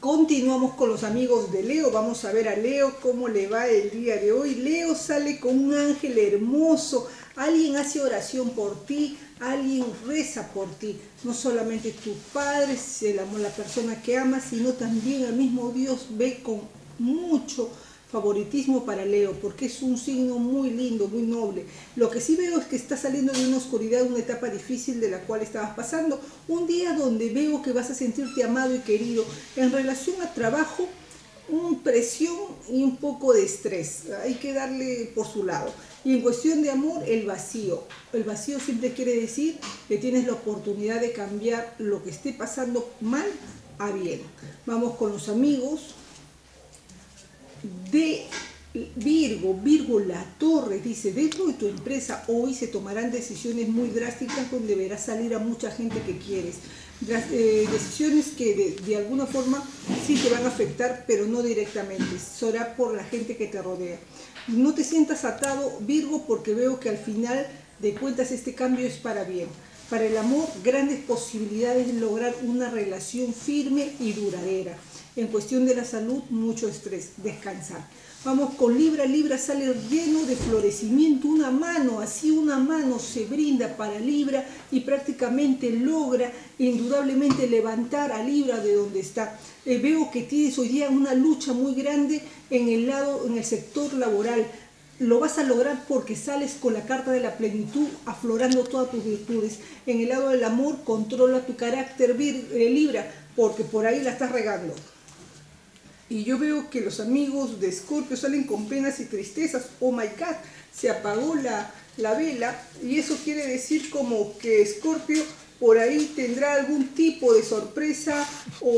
Continuamos con los amigos de Leo. Vamos a ver a Leo cómo le va el día de hoy. Leo sale con un ángel hermoso. Alguien hace oración por ti. Alguien reza por ti. No solamente tu padre, la persona que amas, sino también el mismo Dios ve con mucho favoritismo para Leo, porque es un signo muy lindo, muy noble. Lo que sí veo es que está saliendo de una oscuridad, una etapa difícil de la cual estabas pasando. Un día donde veo que vas a sentirte amado y querido. En relación a trabajo, un presión y un poco de estrés. Hay que darle por su lado. Y en cuestión de amor, el vacío. El vacío siempre quiere decir que tienes la oportunidad de cambiar lo que esté pasando mal a bien. Vamos con los amigos de Virgo, Virgo La Torre, dice, dentro de tu empresa hoy se tomarán decisiones muy drásticas donde verás salir a mucha gente que quieres. Eh, decisiones que de, alguna forma sí te van a afectar, pero no directamente. Será por la gente que te rodea. No te sientas atado, Virgo, porque veo que al final de cuentas este cambio es para bien. Para el amor, grandes posibilidades de lograr una relación firme y duradera. En cuestión de la salud, mucho estrés, descansar. Vamos con Libra, Libra sale lleno de florecimiento, una mano, así una mano se brinda para Libra y prácticamente logra indudablemente levantar a Libra de donde está. Eh, veo que tienes hoy día una lucha muy grande en el lado, en el sector laboral. Lo vas a lograr porque sales con la carta de la plenitud aflorando todas tus virtudes. En el lado del amor, controla tu carácter eh, Libra, porque por ahí la estás regando y yo veo que los amigos de Scorpio salen con penas y tristezas. Oh my God, se apagó la, la vela y eso quiere decir como que Scorpio por ahí tendrá algún tipo de sorpresa o,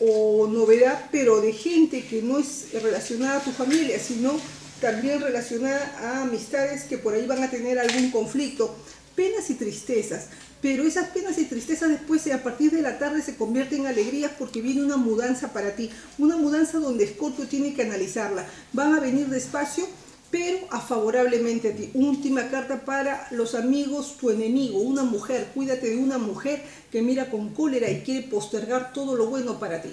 o, novedad, pero de gente que no es relacionada a tu familia, sino también relacionada a amistades que por ahí van a tener algún conflicto. Penas y tristezas pero esas penas y tristezas después a partir de la tarde se convierten en alegrías porque viene una mudanza para ti, una mudanza donde Scorpio tiene que analizarla. Van a venir despacio, pero a favorablemente a ti. Última carta para los amigos, tu enemigo, una mujer. Cuídate de una mujer que mira con cólera y quiere postergar todo lo bueno para ti.